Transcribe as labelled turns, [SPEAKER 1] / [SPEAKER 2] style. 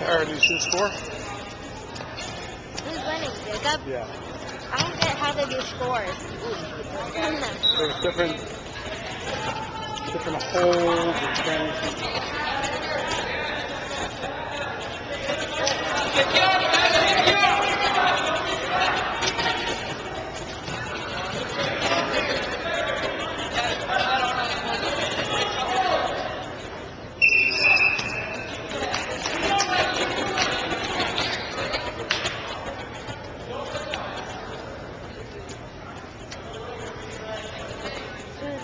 [SPEAKER 1] Aaron, you see the score?
[SPEAKER 2] Who's winning? Jacob?
[SPEAKER 1] Yeah.
[SPEAKER 2] I don't get how they do scores.
[SPEAKER 1] There's different, different holds and things.